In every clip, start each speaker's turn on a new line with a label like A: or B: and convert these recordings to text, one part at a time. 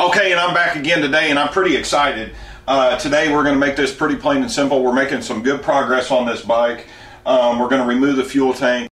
A: Okay, and I'm back again today, and I'm pretty excited. Uh, today we're going to make this pretty plain and simple. We're making some good progress on this bike. Um, we're going to remove the fuel tank.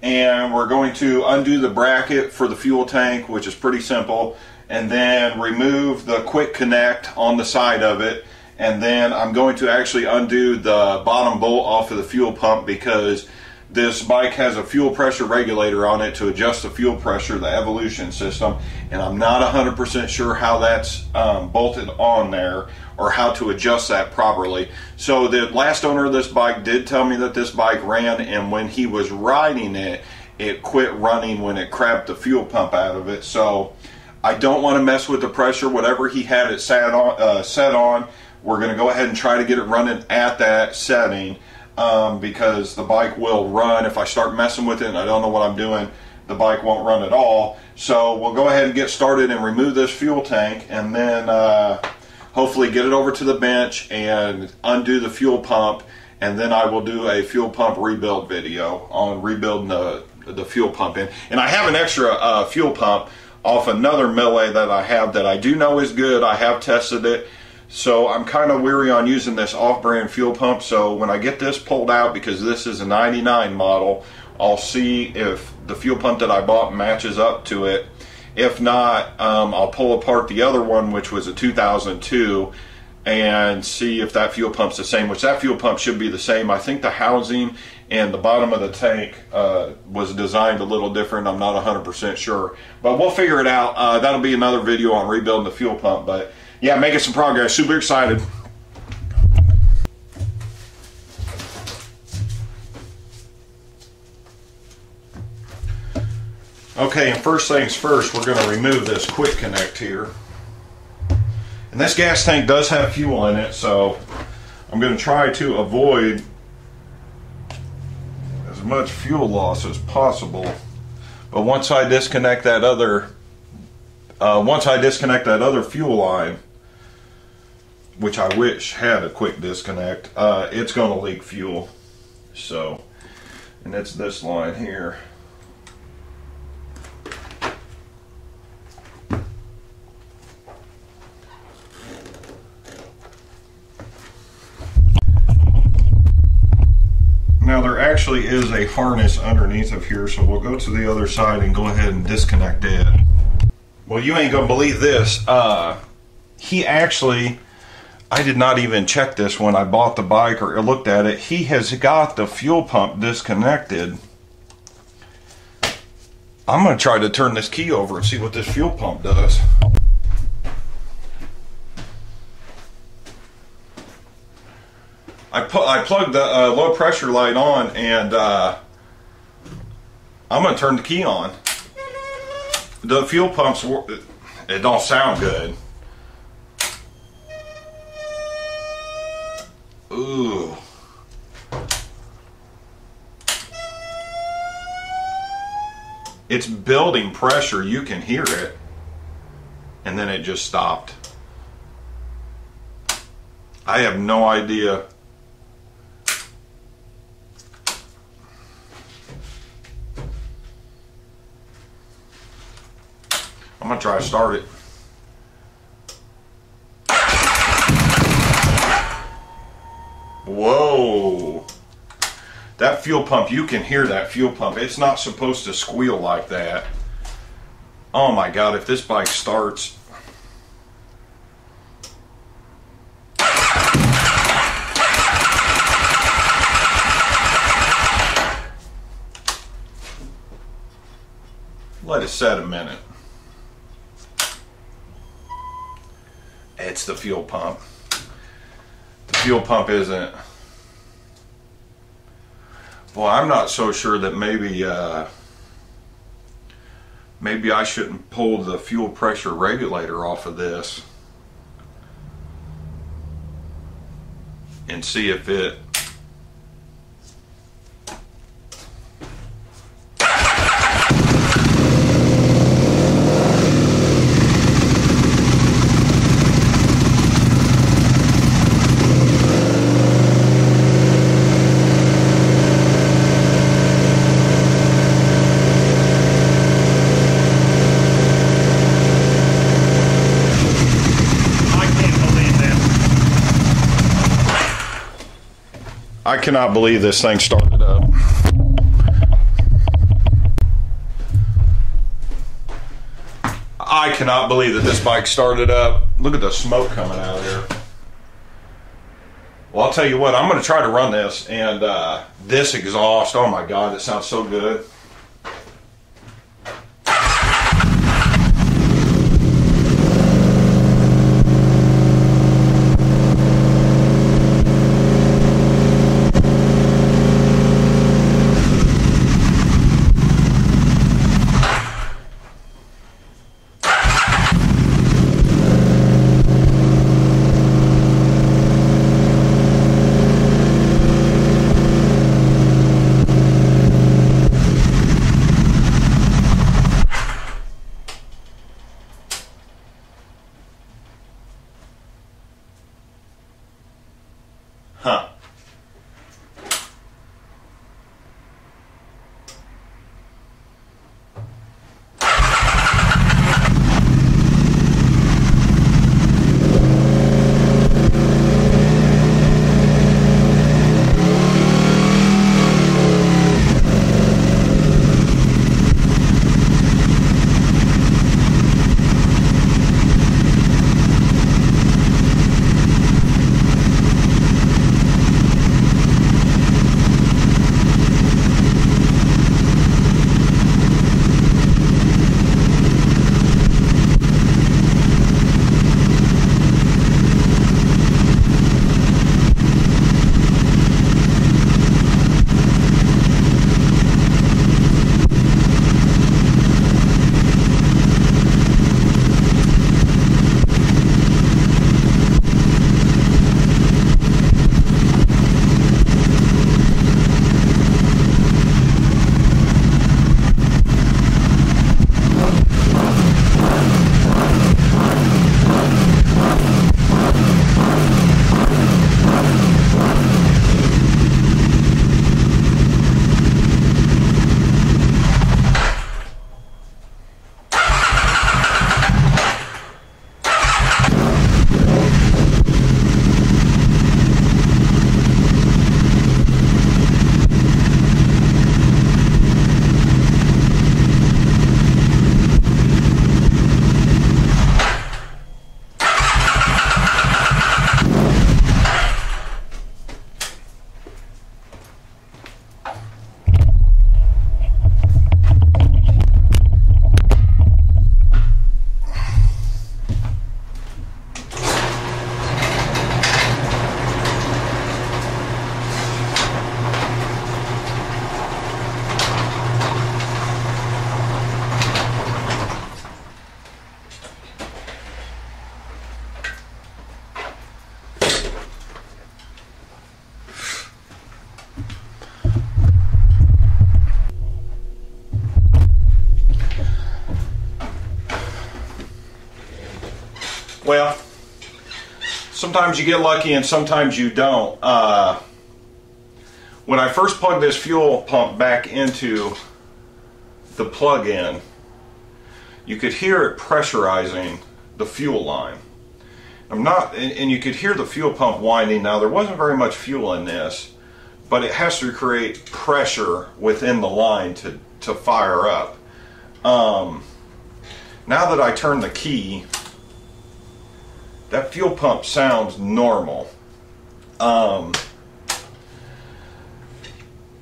A: And we're going to undo the bracket for the fuel tank, which is pretty simple. And then remove the quick connect on the side of it. And then I'm going to actually undo the bottom bolt off of the fuel pump because this bike has a fuel pressure regulator on it to adjust the fuel pressure, the evolution system, and I'm not 100% sure how that's um, bolted on there or how to adjust that properly. So the last owner of this bike did tell me that this bike ran, and when he was riding it, it quit running when it crapped the fuel pump out of it. So I don't want to mess with the pressure. Whatever he had it on, uh, set on, we're going to go ahead and try to get it running at that setting um, because the bike will run. If I start messing with it and I don't know what I'm doing, the bike won't run at all. So we'll go ahead and get started and remove this fuel tank and then uh, hopefully get it over to the bench and undo the fuel pump and then I will do a fuel pump rebuild video on rebuilding the, the fuel pump in. And I have an extra uh, fuel pump off another Mille that I have that I do know is good. I have tested it so I'm kind of weary on using this off-brand fuel pump. So when I get this pulled out, because this is a 99 model, I'll see if the fuel pump that I bought matches up to it. If not, um, I'll pull apart the other one, which was a 2002, and see if that fuel pump's the same, which that fuel pump should be the same. I think the housing and the bottom of the tank uh, was designed a little different. I'm not 100% sure, but we'll figure it out. Uh, that'll be another video on rebuilding the fuel pump, but yeah, making some progress. Super excited. Okay, and first things first, we're going to remove this quick connect here. And this gas tank does have fuel in it, so I'm going to try to avoid as much fuel loss as possible. But once I disconnect that other, uh, once I disconnect that other fuel line, which I wish had a quick disconnect, uh, it's going to leak fuel. So, and it's this line here. Now there actually is a harness underneath of here, so we'll go to the other side and go ahead and disconnect it. Well, you ain't gonna believe this. Uh, he actually I did not even check this when I bought the bike or looked at it. He has got the fuel pump disconnected. I'm going to try to turn this key over and see what this fuel pump does. I put I plugged the uh, low pressure light on and uh, I'm going to turn the key on. The fuel pumps it don't sound good. Ooh. It's building pressure. You can hear it. And then it just stopped. I have no idea. I'm going to try to start it. Whoa. That fuel pump, you can hear that fuel pump. It's not supposed to squeal like that. Oh my God, if this bike starts. Let it set a minute. It's the fuel pump fuel pump isn't. Well, I'm not so sure that maybe uh, maybe I shouldn't pull the fuel pressure regulator off of this and see if it cannot believe this thing started up. I cannot believe that this bike started up. Look at the smoke coming out of here. Well, I'll tell you what, I'm going to try to run this, and uh, this exhaust, oh my God, it sounds so good. Huh. Well, sometimes you get lucky and sometimes you don't. Uh, when I first plugged this fuel pump back into the plug-in, you could hear it pressurizing the fuel line. I'm not, and, and you could hear the fuel pump winding. Now there wasn't very much fuel in this, but it has to create pressure within the line to to fire up. Um, now that I turn the key, that fuel pump sounds normal. Um,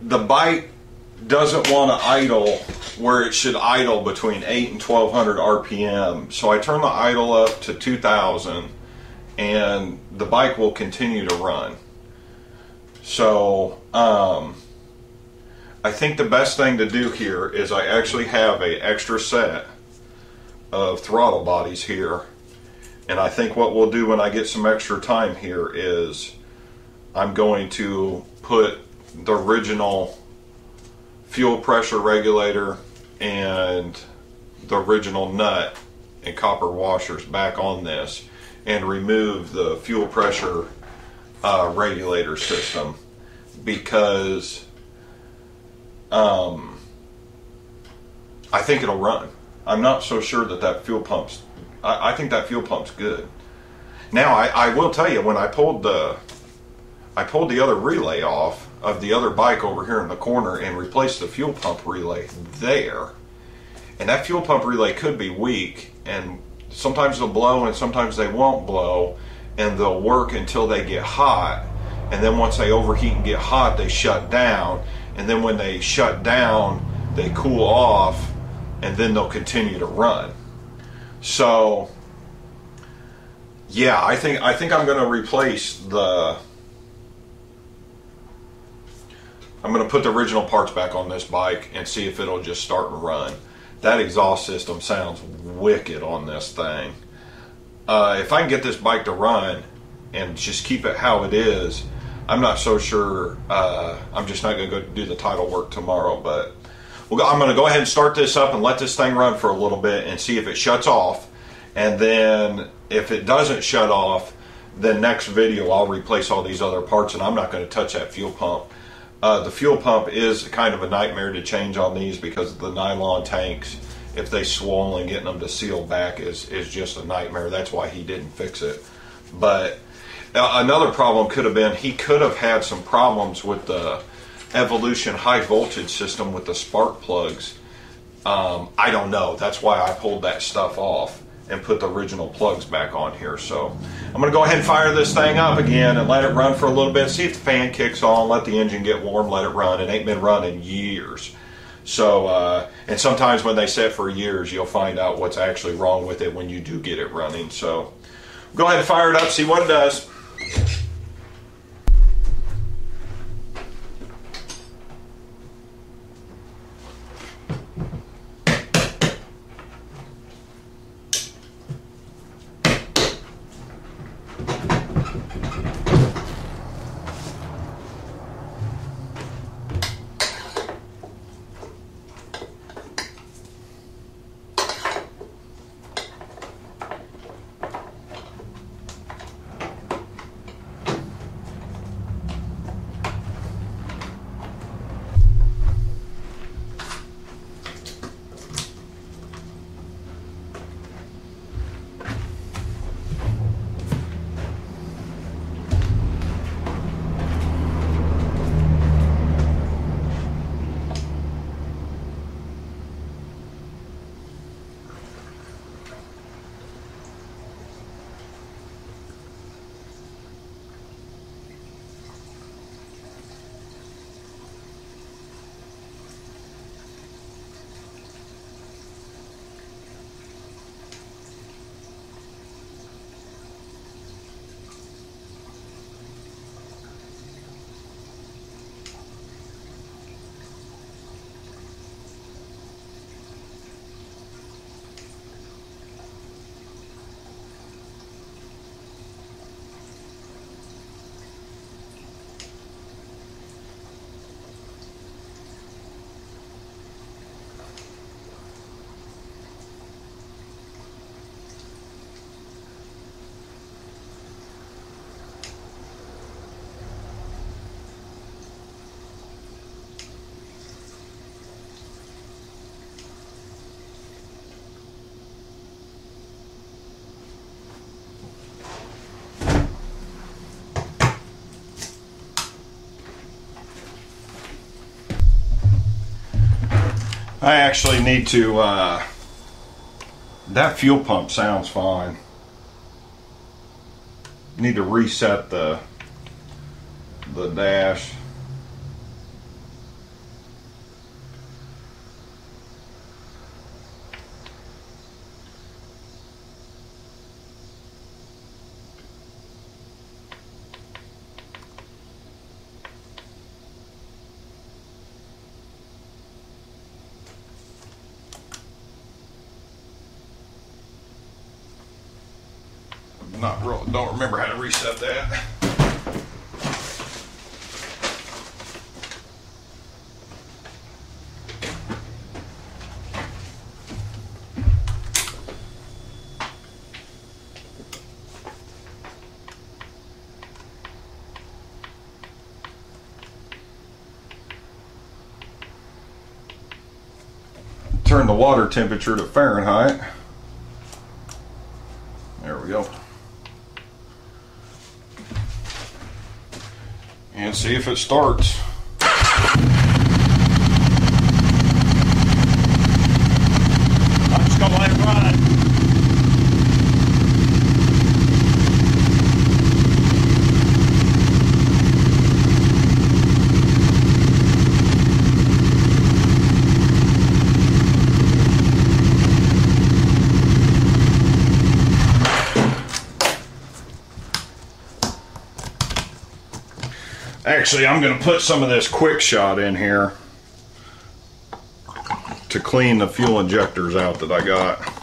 A: the bike doesn't want to idle where it should idle between 8 and 1200 RPM. So I turn the idle up to 2000 and the bike will continue to run. So um, I think the best thing to do here is I actually have a extra set of throttle bodies here and I think what we'll do when I get some extra time here is I'm going to put the original fuel pressure regulator and the original nut and copper washers back on this and remove the fuel pressure uh, regulator system because um, I think it'll run. I'm not so sure that that fuel pump's I, I think that fuel pump's good. Now, I, I will tell you, when I pulled the I pulled the other relay off of the other bike over here in the corner and replaced the fuel pump relay there. And that fuel pump relay could be weak, and sometimes they'll blow and sometimes they won't blow, and they'll work until they get hot. And then once they overheat and get hot, they shut down. And then when they shut down, they cool off, and then they'll continue to run. So, yeah, I think I think I'm going to replace the. I'm going to put the original parts back on this bike and see if it'll just start and run. That exhaust system sounds wicked on this thing. Uh, if I can get this bike to run and just keep it how it is, I'm not so sure. Uh, I'm just not going to go do the title work tomorrow, but well, I'm going to go ahead and start this up and let this thing run for a little bit and see if it shuts off. And then if it doesn't shut off, then next video I'll replace all these other parts and I'm not going to touch that fuel pump. Uh, the fuel pump is kind of a nightmare to change on these because of the nylon tanks. If they swollen, getting them to seal back is, is just a nightmare. That's why he didn't fix it. But uh, another problem could have been he could have had some problems with the Evolution high voltage system with the spark plugs. Um, I don't know. That's why I pulled that stuff off and put the original plugs back on here. So I'm going to go ahead and fire this thing up again and let it run for a little bit. See if the fan kicks on. Let the engine get warm. Let it run. It ain't been running years. So, uh, and sometimes when they set for years, you'll find out what's actually wrong with it when you do get it running. So, go ahead and fire it up, see what it does. I actually need to, uh, that fuel pump sounds fine. Need to reset the, the dash. not real, don't remember how to reset that. Turn the water temperature to Fahrenheit. There we go. and see if it starts. Actually, I'm going to put some of this quick shot in here to clean the fuel injectors out that I got.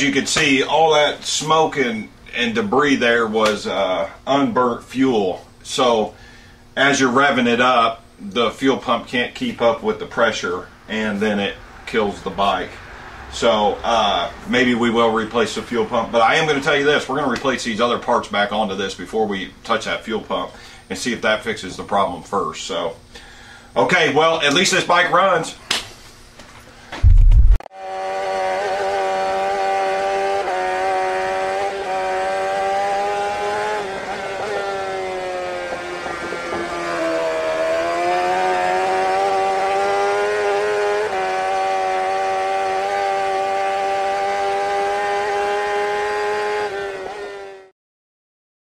A: As you can see, all that smoke and, and debris there was uh, unburnt fuel. So, as you're revving it up, the fuel pump can't keep up with the pressure, and then it kills the bike. So, uh, maybe we will replace the fuel pump. But I am going to tell you this we're going to replace these other parts back onto this before we touch that fuel pump and see if that fixes the problem first. So, okay, well, at least this bike runs.